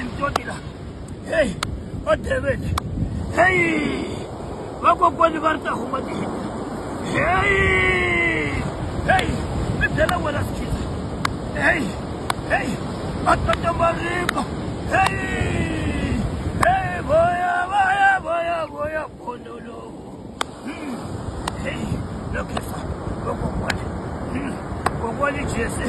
Hey, hey odebele hey vakokwani va ri ta huma tihita hey hey mi byela wena sikhiza hey hey va tota marimba hey hey voya voya voya voya kondolovo hey lokisa vakokwani kokwani jesi